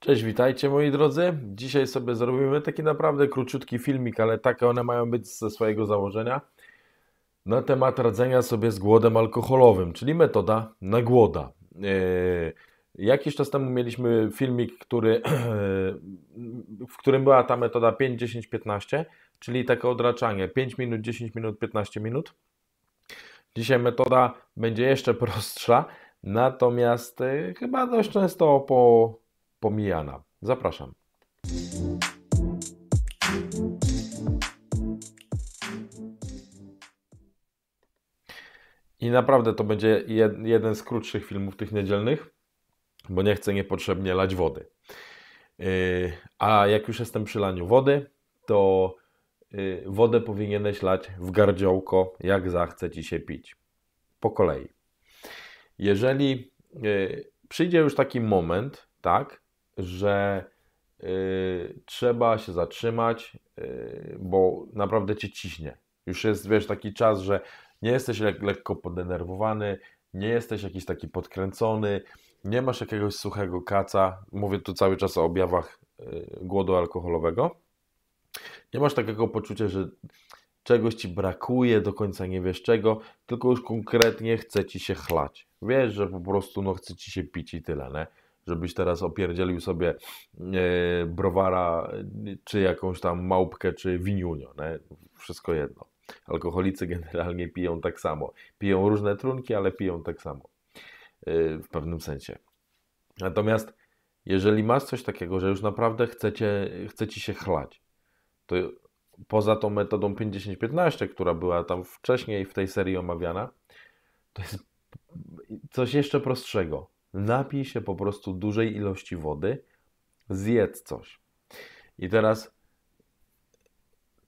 Cześć, witajcie moi drodzy. Dzisiaj sobie zrobimy taki naprawdę króciutki filmik, ale takie one mają być ze swojego założenia na temat radzenia sobie z głodem alkoholowym, czyli metoda na głoda. Yy, jakiś czas temu mieliśmy filmik, który, w którym była ta metoda 5, 10, 15, czyli takie odraczanie 5 minut, 10 minut, 15 minut. Dzisiaj metoda będzie jeszcze prostsza, natomiast yy, chyba dość często po pomijana. Zapraszam. I naprawdę to będzie jeden z krótszych filmów tych niedzielnych, bo nie chcę niepotrzebnie lać wody. Yy, a jak już jestem przy laniu wody, to yy, wodę powinieneś lać w gardziołko, jak zachce ci się pić. Po kolei. Jeżeli yy, przyjdzie już taki moment, tak, że y, trzeba się zatrzymać, y, bo naprawdę cię ciśnie. Już jest, wiesz, taki czas, że nie jesteś le lekko podenerwowany, nie jesteś jakiś taki podkręcony, nie masz jakiegoś suchego kaca. Mówię tu cały czas o objawach y, głodu alkoholowego. Nie masz takiego poczucia, że czegoś ci brakuje, do końca nie wiesz czego, tylko już konkretnie chce ci się chlać. Wiesz, że po prostu no, chce ci się pić i tyle, nie? Żebyś teraz opierdzielił sobie e, browara, czy jakąś tam małpkę, czy winiunio, nie? wszystko jedno. Alkoholicy generalnie piją tak samo. Piją różne trunki, ale piją tak samo e, w pewnym sensie. Natomiast jeżeli masz coś takiego, że już naprawdę chcecie, chce ci się chlać, to poza tą metodą 50-15, która była tam wcześniej w tej serii omawiana, to jest coś jeszcze prostszego napij się po prostu dużej ilości wody, zjedz coś. I teraz,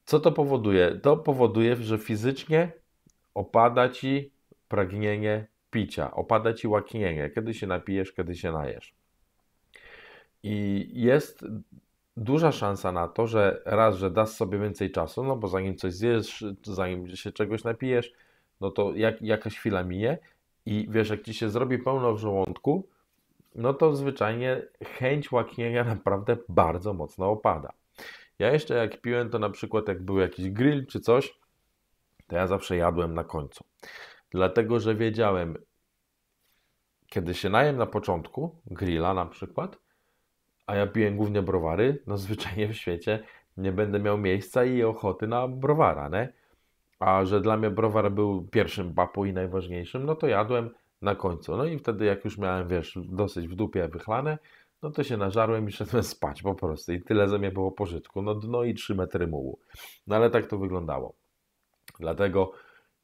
co to powoduje? To powoduje, że fizycznie opada ci pragnienie picia, opada ci łaknienie, kiedy się napijesz, kiedy się najesz. I jest duża szansa na to, że raz, że dasz sobie więcej czasu, no bo zanim coś zjesz, zanim się czegoś napijesz, no to jak, jakaś chwila minie i wiesz, jak ci się zrobi pełno w żołądku, no to zwyczajnie chęć łaknienia naprawdę bardzo mocno opada. Ja jeszcze jak piłem, to na przykład jak był jakiś grill czy coś, to ja zawsze jadłem na końcu. Dlatego, że wiedziałem, kiedy się najem na początku, grilla na przykład, a ja piję głównie browary, no zwyczajnie w świecie nie będę miał miejsca i ochoty na browara, nie? A że dla mnie browar był pierwszym papu i najważniejszym, no to jadłem na końcu. No i wtedy jak już miałem, wiesz, dosyć w dupie wychlane, no to się nażarłem i szedłem spać po prostu. I tyle ze mnie było pożytku. No dno i 3 metry mułu. No ale tak to wyglądało. Dlatego,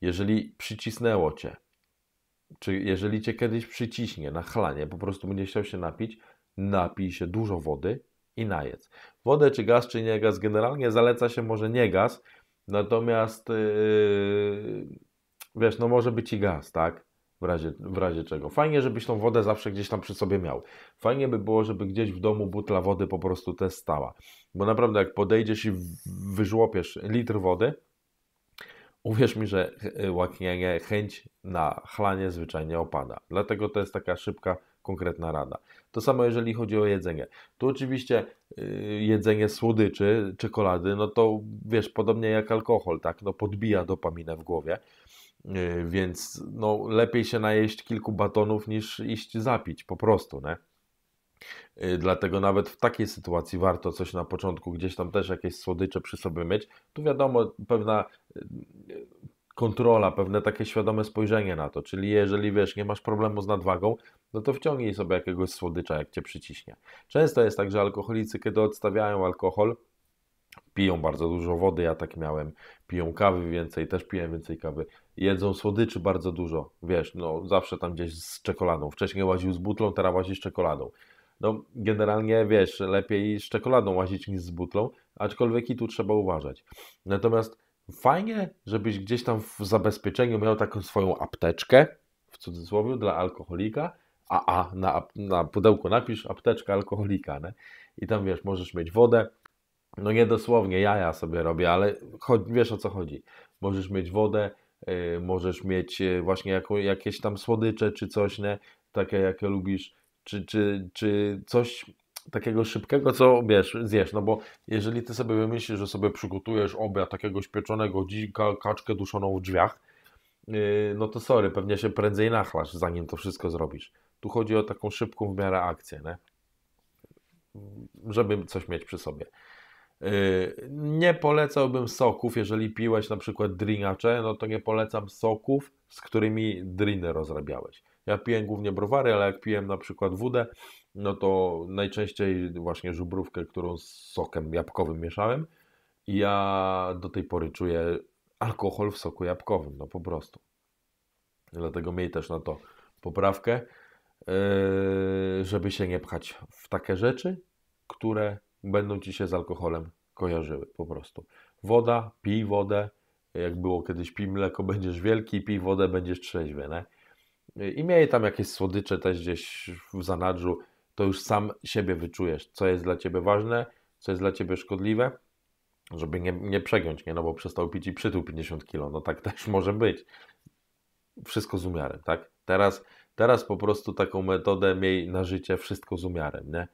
jeżeli przycisnęło Cię, czy jeżeli Cię kiedyś przyciśnie na chlanie, po prostu będziesz chciał się napić, napij się dużo wody i najedz. Wodę czy gaz, czy nie gaz, generalnie zaleca się może nie gaz, Natomiast yy, wiesz, no może być i gaz, tak? W razie, w razie czego. Fajnie, żebyś tą wodę zawsze gdzieś tam przy sobie miał. Fajnie by było, żeby gdzieś w domu butla wody po prostu też stała. Bo naprawdę, jak podejdziesz i wyżłopiesz litr wody, uwierz mi, że łaknienie, chęć na chlanie zwyczajnie opada. Dlatego to jest taka szybka konkretna rada. To samo jeżeli chodzi o jedzenie. Tu oczywiście yy, jedzenie słodyczy, czekolady, no to wiesz, podobnie jak alkohol, tak, no podbija dopaminę w głowie, yy, więc no lepiej się najeść kilku batonów niż iść zapić po prostu, nie? Yy, dlatego nawet w takiej sytuacji warto coś na początku, gdzieś tam też jakieś słodycze przy sobie mieć. Tu wiadomo, pewna yy, kontrola, pewne takie świadome spojrzenie na to. Czyli jeżeli wiesz, nie masz problemu z nadwagą, no to wciągnij sobie jakiegoś słodycza, jak cię przyciśnie. Często jest tak, że alkoholicy, kiedy odstawiają alkohol, piją bardzo dużo wody, ja tak miałem, piją kawy więcej, też piję więcej kawy, jedzą słodyczy bardzo dużo, wiesz, no zawsze tam gdzieś z czekoladą. Wcześniej łaził z butlą, teraz łazi z czekoladą. No generalnie, wiesz, lepiej z czekoladą łazić niż z butlą, aczkolwiek i tu trzeba uważać. Natomiast fajnie, żebyś gdzieś tam w zabezpieczeniu miał taką swoją apteczkę, w cudzysłowie, dla alkoholika, a, a na, na pudełku napisz apteczka alkoholika, nie? i tam wiesz, możesz mieć wodę, no nie dosłownie, ja sobie robię, ale wiesz o co chodzi. Możesz mieć wodę, yy, możesz mieć yy, właśnie jako, jakieś tam słodycze czy coś, nie? takie jakie lubisz, czy, czy, czy coś takiego szybkiego, co wiesz, zjesz, no bo jeżeli ty sobie wymyślisz, że sobie przygotujesz obiad takiego spieczonego dzika, kaczkę duszoną w drzwiach, yy, no to sorry, pewnie się prędzej nachlasz, zanim to wszystko zrobisz. Tu chodzi o taką szybką w miarę akcję, nie? żeby coś mieć przy sobie. Yy, nie polecałbym soków, jeżeli piłeś na przykład drinacze, no to nie polecam soków, z którymi driny rozrabiałeś. Ja piję głównie browary, ale jak piłem na przykład wódę, no to najczęściej właśnie żubrówkę, którą z sokiem jabłkowym mieszałem i ja do tej pory czuję alkohol w soku jabłkowym, no po prostu. Dlatego miej też na to poprawkę, yy, żeby się nie pchać w takie rzeczy, które będą Ci się z alkoholem kojarzyły po prostu. Woda, pij wodę, jak było kiedyś pij mleko, będziesz wielki, pij wodę, będziesz trzeźwy, nie? I miej tam jakieś słodycze też gdzieś w zanadrzu, to już sam siebie wyczujesz, co jest dla Ciebie ważne, co jest dla Ciebie szkodliwe, żeby nie, nie przegiąć, nie? No bo przestał pić i przytył 50 kilo, no tak też może być. Wszystko z umiarem, tak? Teraz, teraz po prostu taką metodę miej na życie wszystko z umiarem, nie?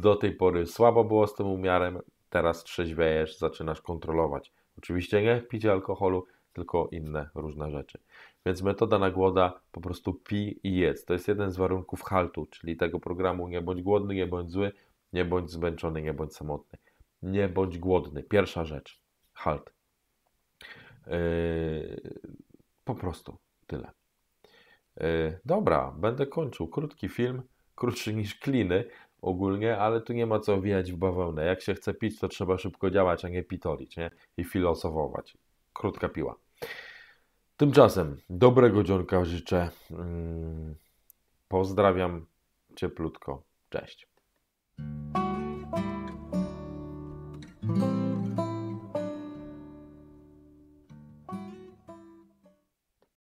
Do tej pory słabo było z tym umiarem, teraz trzeźwiejesz, zaczynasz kontrolować. Oczywiście nie picie alkoholu, tylko inne różne rzeczy. Więc metoda na głoda po prostu pij i jedz. To jest jeden z warunków haltu, czyli tego programu nie bądź głodny, nie bądź zły, nie bądź zmęczony, nie bądź samotny. Nie bądź głodny. Pierwsza rzecz. Halt. Yy, po prostu tyle. Yy, dobra, będę kończył. Krótki film, krótszy niż kliny ogólnie, ale tu nie ma co wijać w bawełnę. Jak się chce pić, to trzeba szybko działać, a nie pitolić nie? i filosofować. Krótka piła. Tymczasem dobrego dzionka życzę. Mm, pozdrawiam cieplutko. Cześć.